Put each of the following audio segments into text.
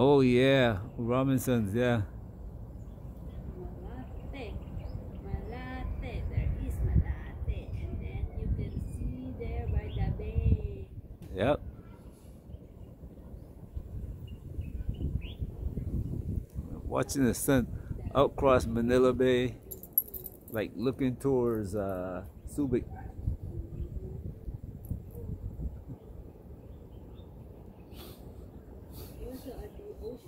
Oh yeah, Robinsons, yeah. Malate. Malate. There is Malate. And then you can see there by the bay. Yep. Watching the sun out across Manila Bay, like looking towards uh, Subic.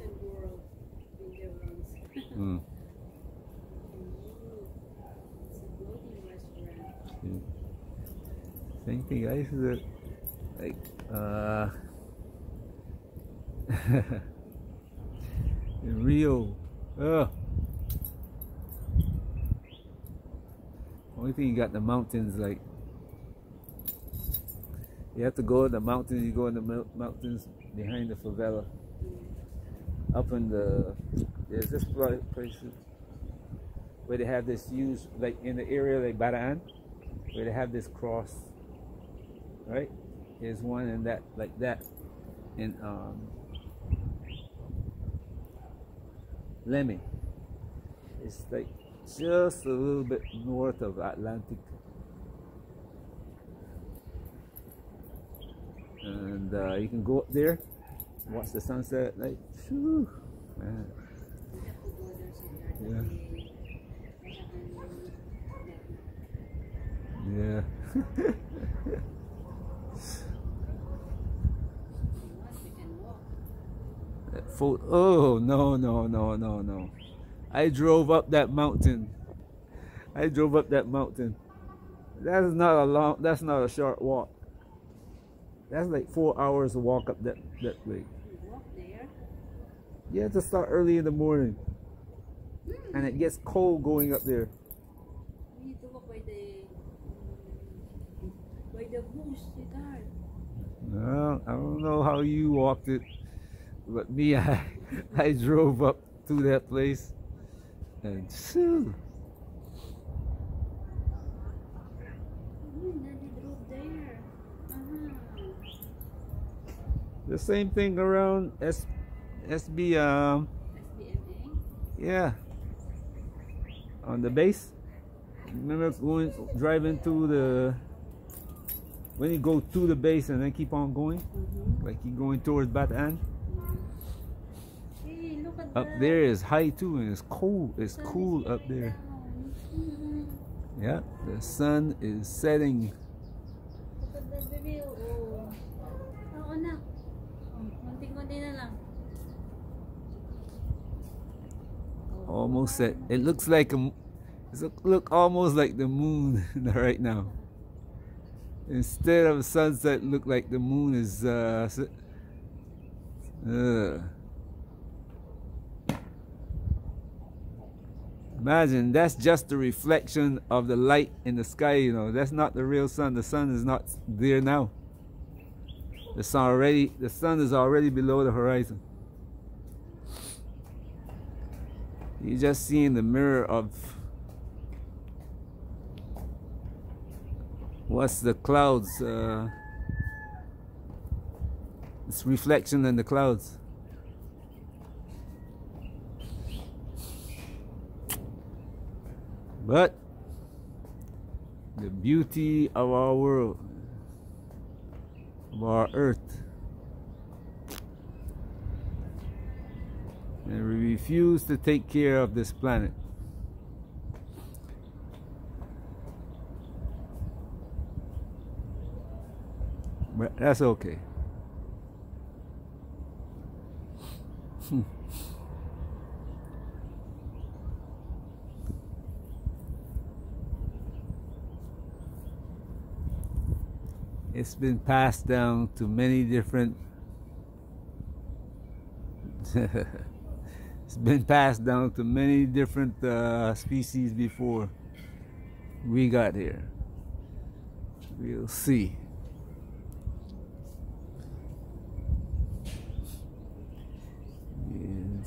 The Ocean World in there once. Mm. It's a floating restaurant. Yeah. Same thing. I used to like uh Rio. Uh only thing you got the mountains like you have to go in the mountains, you go in the mountains behind the favela. Up in the there's this place where they have this huge like in the area like Bataan where they have this cross right? There's one in that like that in um Lemmy. It's like just a little bit north of Atlantic. And uh, you can go up there watch the sunset like Phew, man. Yeah. Yeah. That pho- oh no no no no no! I drove up that mountain. I drove up that mountain. That is not a long. That's not a short walk. That's like four hours walk up that that way. You have to start early in the morning, and it gets cold going up there. We need to walk by the by the bush. Well, I don't know how you walked it, but me, I I drove up to that place, and Mm. Uh-huh. the same thing around SB um SBMA. yeah on the base. Remember going driving to the when you go to the base and then keep on going, Mm-hmm. like you're going towards Bataan. Hey, look at Up that. there is high too, and it's cool. It's Sun cool up there. Mhm. Yeah, the sun is setting. Look at that, baby. Oh. Oo na. Oh, Konting-konti na lang. Oh, almost set. It looks like a, look almost like the moon right now. Instead of sunset, look like the moon is. Uh, uh. Imagine that's just the reflection of the light in the sky. You know, that's not the real sun. The sun is not there now. The sun already. The sun is already below the horizon. You're see in the mirror of what's the clouds. Uh, it's reflection in the clouds. But the beauty of our world, of our earth, and we refuse to take care of this planet. But that's okay. Hmm. It's been passed down to many different it's been passed down to many different uh, species before we got here. We'll see.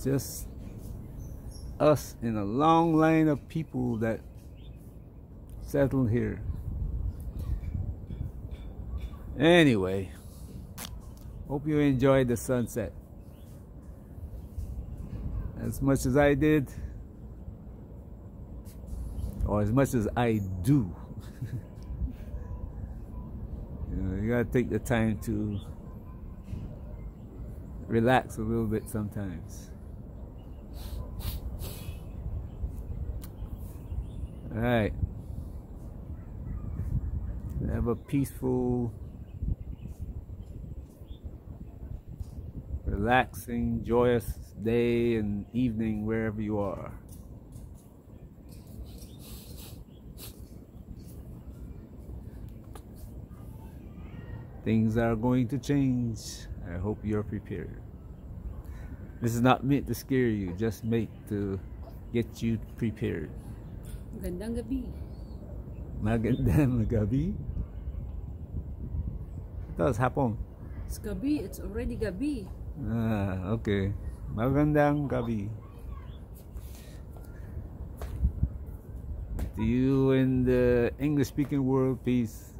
Just us in a long line of people that settled here. Anyway, hope you enjoyed the sunset. As much as I did, or as much as I do. you know, you gotta take the time to relax a little bit sometimes. All right. Have a peaceful, relaxing, joyous day and evening wherever you are. Things are going to change. I hope you're prepared. This is not meant to scare you, just meant to get you prepared. Gandang gabi. Magandang gabi. Ito, hapon. It's gabi. It's already gabi. Ah, okay. Magandang gabi. To you in the English speaking world, peace.